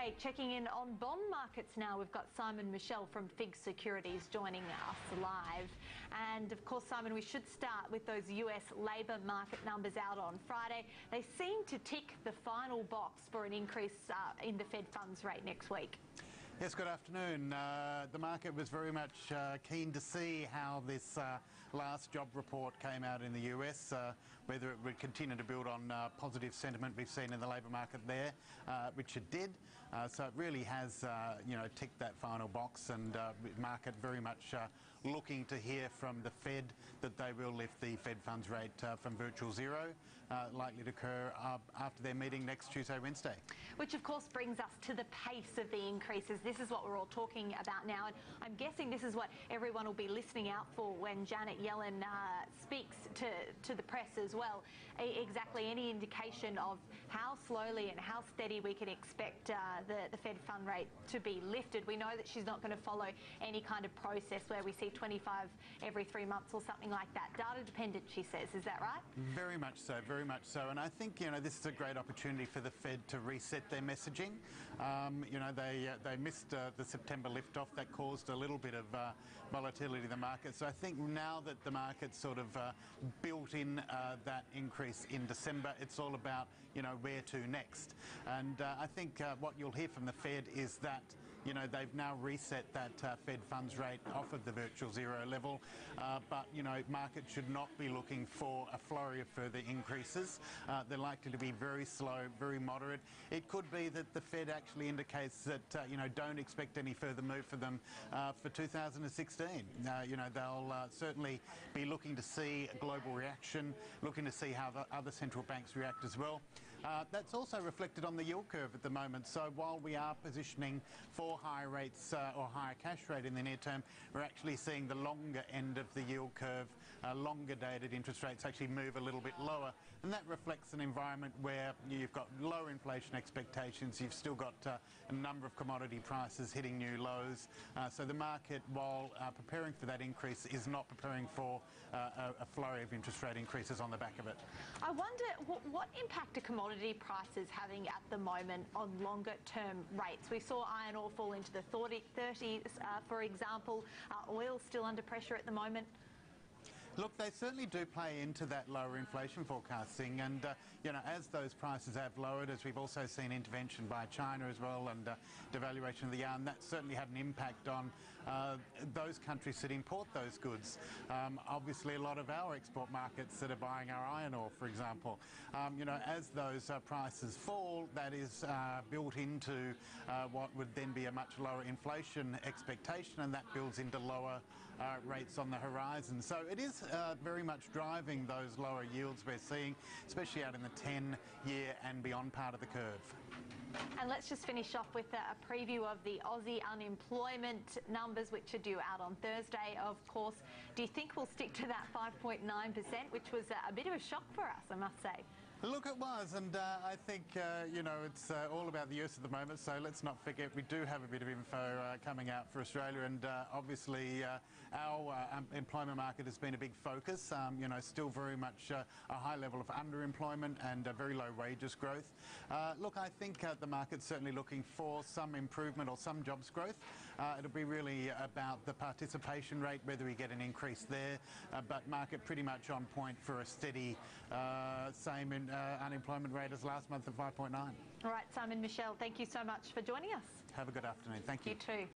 Okay, checking in on bond markets now. We've got Simon Michell from FIIG Securities joining us live. And of course, Simon, we should start with those US labour market numbers out on Friday. They seem to tick the final box for an increase uh, in the Fed funds rate next week. Yes, good afternoon. Uh, the market was very much uh, keen to see how this uh, last job report came out in the US, uh, whether it would continue to build on uh, positive sentiment we've seen in the labour market there, uh, which it did. so it really has, you know, ticked that final box, and market very much looking to hear from the Fed that they will lift the Fed funds rate from virtual zero, likely to occur after their meeting next Tuesday, Wednesday. Which of course brings us to the pace of the increases this is what we're all talking about now. And I'm guessing this is what everyone will be listening out for when Janet Yellen uh, speaks to, to the press as well. Exactly any indication of how slowly and how steady we can expect uh, the, the Fed fund rate to be lifted. We know that she's not going to follow any kind of process where we see 25 every three months or something like that. Data dependent, she says. Is that right? Very much so, very much so. And I think, you know, this is a great opportunity for the Fed to reset their messaging. Um, you know, they, uh, they missed uh, the September liftoff. That caused a little bit of uh, volatility in the market. So I think now that the market sort of uh, in uh, that increase in December, it's all about, you know, where to next. And uh, I think uh, what you'll hear from the Fed is that you know, they've now reset that uh, Fed funds rate off of the virtual zero level. Uh, but, you know, markets should not be looking for a flurry of further increases. Uh, they're likely to be very slow, very moderate. It could be that the Fed actually indicates that, uh, you know, don't expect any further move for them uh, for 2016. Uh, you know, they'll certainly be looking to see a global reaction, looking to see how the other central banks react as well. That's also reflected on the yield curve at the moment. So while we are positioning for higher rates uh, or higher cash rate in the near term, we're actually seeing the longer end of the yield curve, uh, longer dated interest rates actually move a little bit lower. And that reflects an environment where you've got lower inflation expectations, you've still got uh, a number of commodity prices hitting new lows. Uh, so the market, while uh, preparing for that increase, is not preparing for uh, a, a, flurry of interest rate increases on the back of it. I wonder what, what impact are commodity prices having at the moment on longer term rates? We saw iron ore fall into the 30s, uh, for example. Uh, oil still under pressure at the moment. Look, they certainly do play into that lower inflation forecasting, and uh, you know, as those prices have lowered, as we've also seen intervention by China as well, and uh, devaluation of the yuan, that certainly had an impact on uh, those countries that import those goods. Um, obviously, a lot of our export markets that are buying our iron ore, for example, um, you know, as those uh, prices fall, that is uh, built into uh, what would then be a much lower inflation expectation, and that builds into lower rates on the horizon. So it is uh, very much driving those lower yields we're seeing, especially out in the 10 year and beyond part of the curve. And let's just finish off with a preview of the Aussie unemployment numbers, which are due out on Thursday, of course. Do you think we'll stick to that 5.9%, which was a bit of a shock for us, I must say? Look, it was, and uh, I think, uh, you know, it's uh, all about the US at the moment, so let's not forget we do have a bit of info uh, coming out for Australia, and uh, obviously uh, our um, employment market has been a big focus, um, you know, still very much a high level of underemployment and very low wages growth. look, I think the market's certainly looking for some improvement or some jobs growth. Uh, it'll be really about the participation rate, whether we get an increase there, uh, but market pretty much on point for a steady, uh, same in uh, unemployment rate as last month of 5.9. All right, Simon Michell, thank you so much for joining us. Have a good afternoon. Thank you. You too.